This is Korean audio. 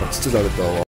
아, 진짜 잘했다. 와.